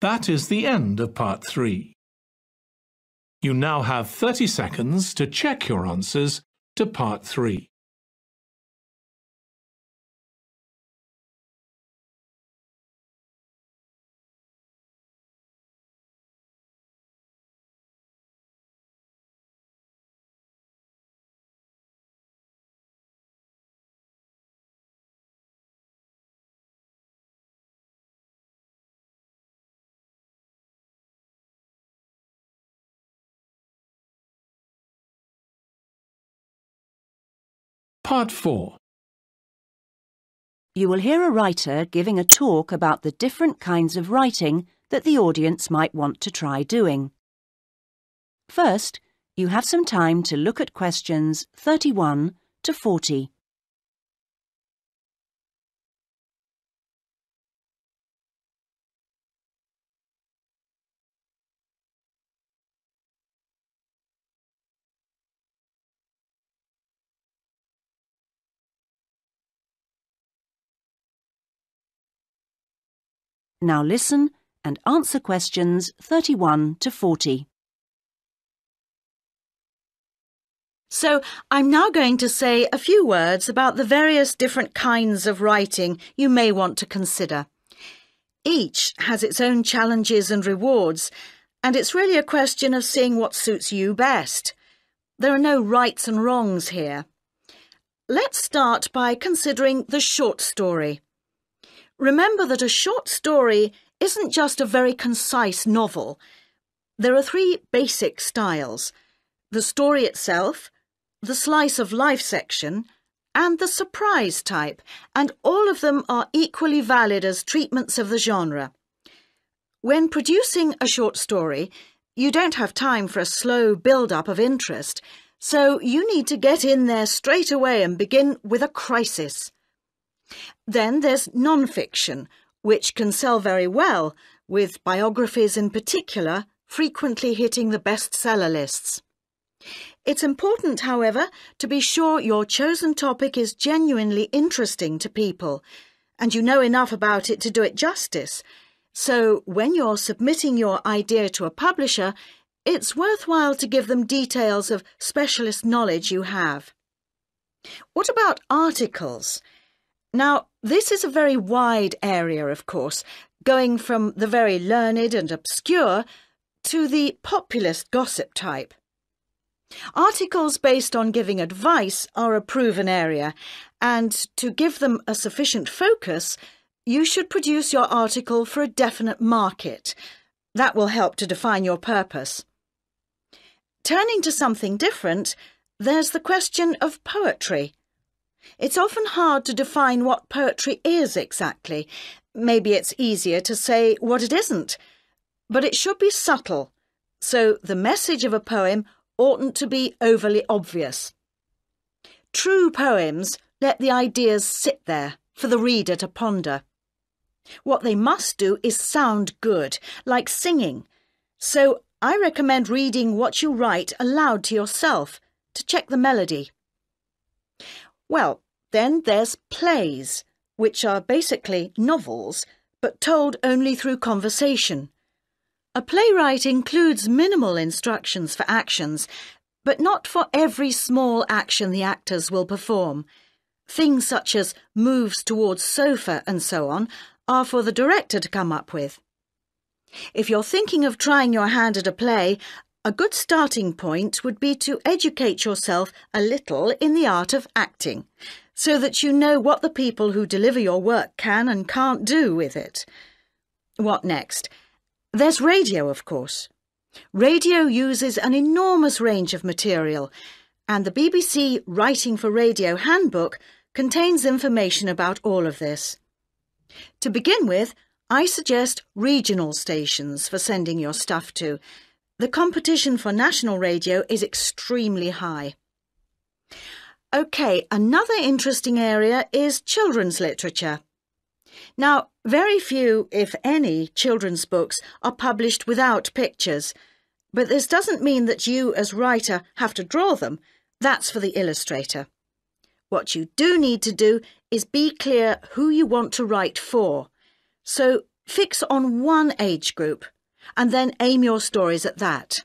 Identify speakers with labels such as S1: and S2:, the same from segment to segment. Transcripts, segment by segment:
S1: That is the end of part 3. You now have 30 seconds to check your answers to part 3. Part 4
S2: You will hear a writer giving a talk about the different kinds of writing that the audience might want to try doing. First, you have some time to look at questions 31 to 40. Now listen and answer questions 31 to 40.
S3: So, I'm now going to say a few words about the various different kinds of writing you may want to consider. Each has its own challenges and rewards, and it's really a question of seeing what suits you best. There are no rights and wrongs here. Let's start by considering the short story. Remember that a short story isn't just a very concise novel. There are three basic styles the story itself, the slice of life section, and the surprise type, and all of them are equally valid as treatments of the genre. When producing a short story, you don't have time for a slow build up of interest, so you need to get in there straight away and begin with a crisis. Then there's non-fiction, which can sell very well, with biographies in particular frequently hitting the bestseller lists. It's important, however, to be sure your chosen topic is genuinely interesting to people, and you know enough about it to do it justice. So when you're submitting your idea to a publisher, it's worthwhile to give them details of specialist knowledge you have. What about articles? Now, this is a very wide area, of course, going from the very learned and obscure to the populist gossip type. Articles based on giving advice are a proven area, and to give them a sufficient focus, you should produce your article for a definite market. That will help to define your purpose. Turning to something different, there's the question of poetry. It's often hard to define what poetry is exactly. Maybe it's easier to say what it isn't. But it should be subtle, so the message of a poem oughtn't to be overly obvious. True poems let the ideas sit there for the reader to ponder. What they must do is sound good, like singing. So I recommend reading what you write aloud to yourself to check the melody. Well, then there's plays, which are basically novels, but told only through conversation. A playwright includes minimal instructions for actions, but not for every small action the actors will perform. Things such as moves towards sofa and so on are for the director to come up with. If you're thinking of trying your hand at a play, a good starting point would be to educate yourself a little in the art of acting, so that you know what the people who deliver your work can and can't do with it. What next? There's radio, of course. Radio uses an enormous range of material, and the BBC Writing for Radio Handbook contains information about all of this. To begin with, I suggest regional stations for sending your stuff to. The competition for national radio is extremely high. OK, another interesting area is children's literature. Now, very few, if any, children's books are published without pictures, but this doesn't mean that you, as writer, have to draw them. That's for the illustrator. What you do need to do is be clear who you want to write for. So Fix on one age group and then aim your stories at that.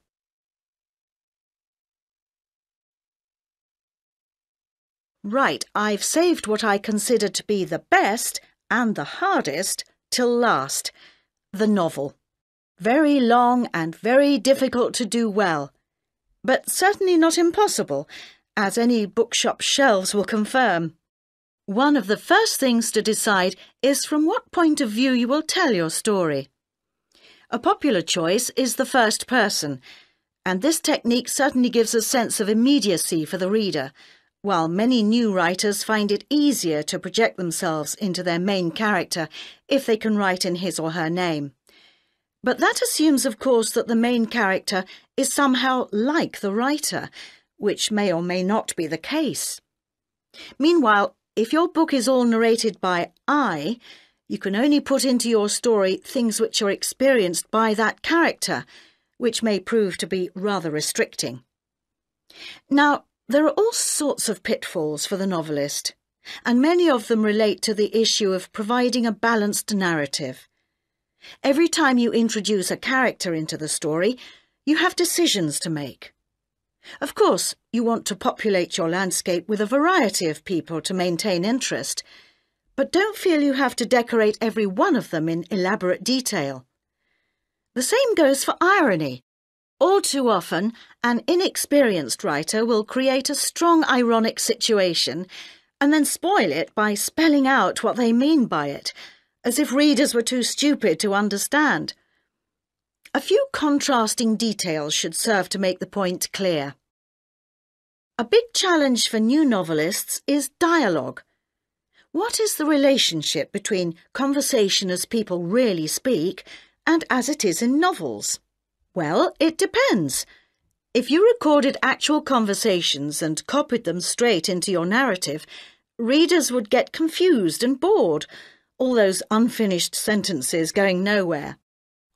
S3: Right, I've saved what I consider to be the best and the hardest till last the novel. Very long and very difficult to do well, but certainly not impossible, as any bookshop shelves will confirm. One of the first things to decide is from what point of view you will tell your story. A popular choice is the first person, and this technique certainly gives a sense of immediacy for the reader, while many new writers find it easier to project themselves into their main character if they can write in his or her name. But that assumes, of course, that the main character is somehow like the writer, which may or may not be the case. Meanwhile, if your book is all narrated by I, you can only put into your story things which are experienced by that character, which may prove to be rather restricting. Now, there are all sorts of pitfalls for the novelist, and many of them relate to the issue of providing a balanced narrative. Every time you introduce a character into the story, you have decisions to make. Of course, you want to populate your landscape with a variety of people to maintain interest, but don't feel you have to decorate every one of them in elaborate detail. The same goes for irony. All too often, an inexperienced writer will create a strong ironic situation and then spoil it by spelling out what they mean by it, as if readers were too stupid to understand. A few contrasting details should serve to make the point clear. A big challenge for new novelists is dialogue. What is the relationship between conversation as people really speak and as it is in novels? Well, it depends. If you recorded actual conversations and copied them straight into your narrative, readers would get confused and bored, all those unfinished sentences going nowhere.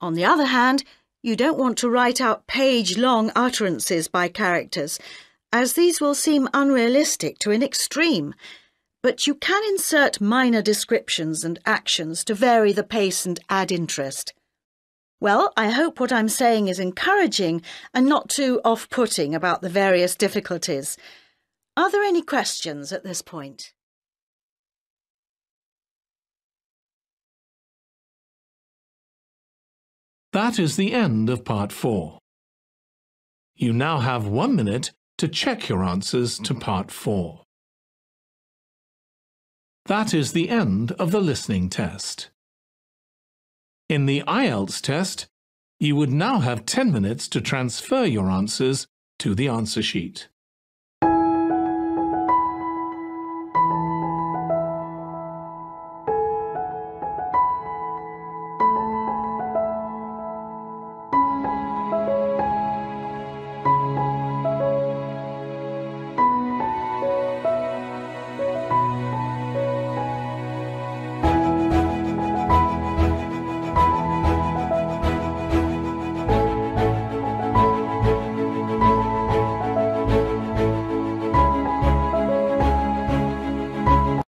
S3: On the other hand, you don't want to write out page-long utterances by characters, as these will seem unrealistic to an extreme, but you can insert minor descriptions and actions to vary the pace and add interest. Well, I hope what I'm saying is encouraging and not too off putting about the various difficulties. Are there any questions at this point?
S1: That is the end of part four. You now have one minute to check your answers to part four. That is the end of the listening test. In the IELTS test, you would now have 10 minutes to transfer your answers to the answer sheet.